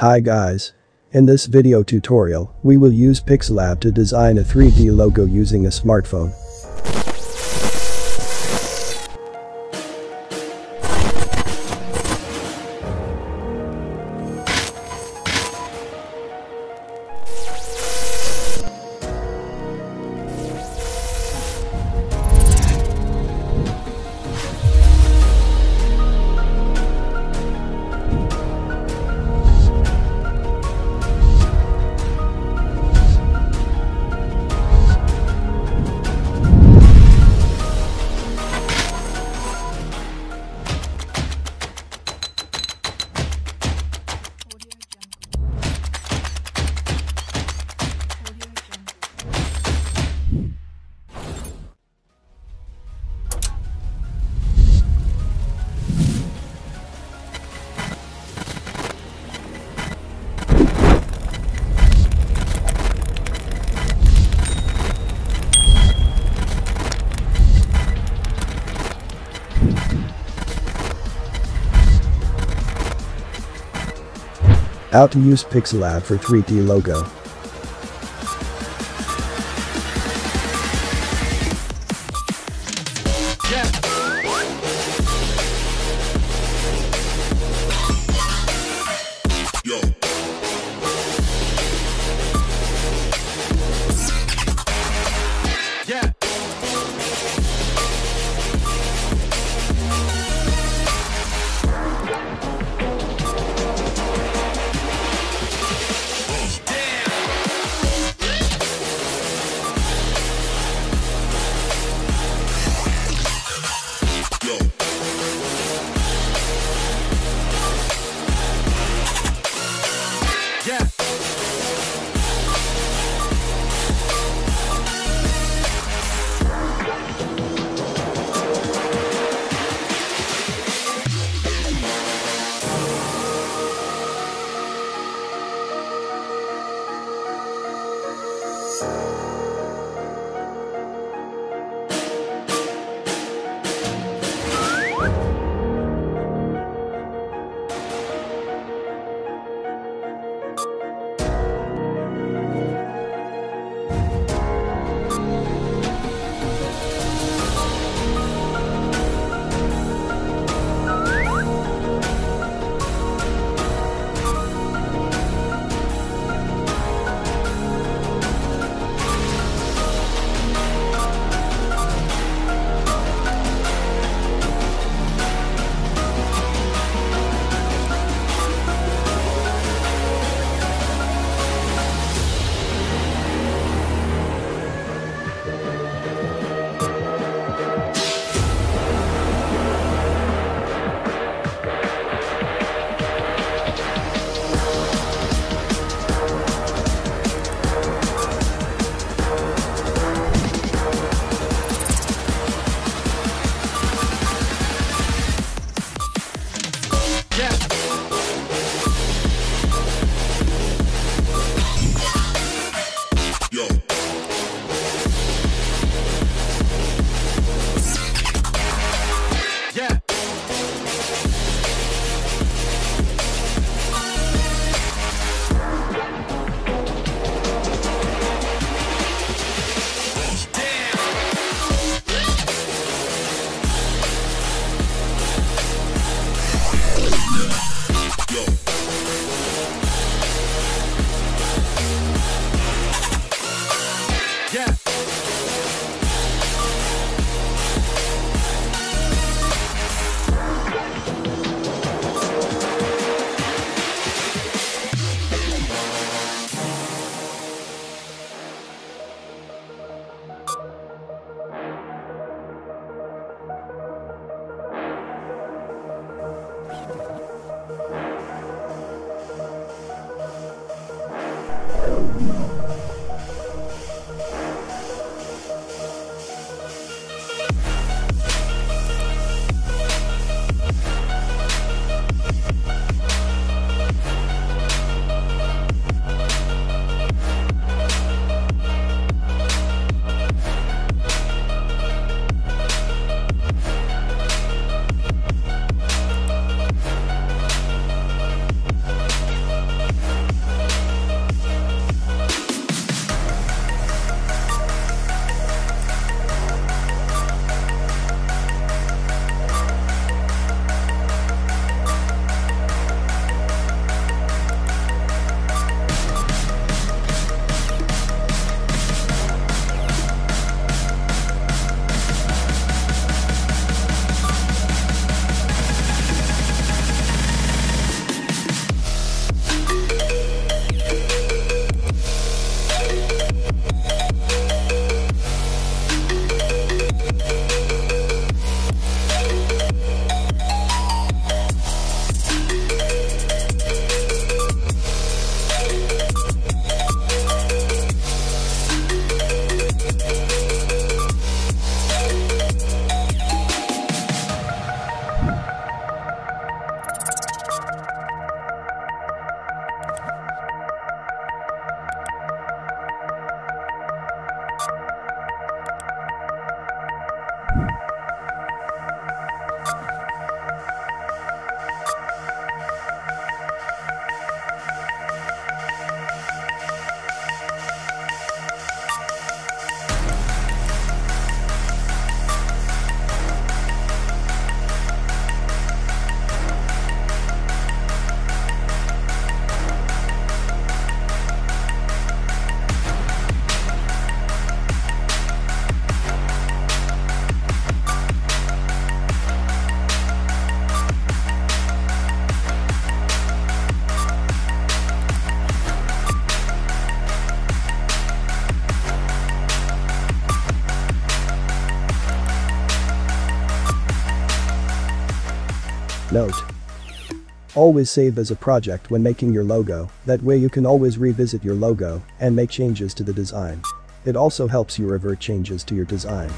Hi guys. In this video tutorial, we will use Pixellab to design a 3D logo using a smartphone. How to use Pixellab for 3D logo. Note. Always save as a project when making your logo, that way you can always revisit your logo and make changes to the design. It also helps you revert changes to your design.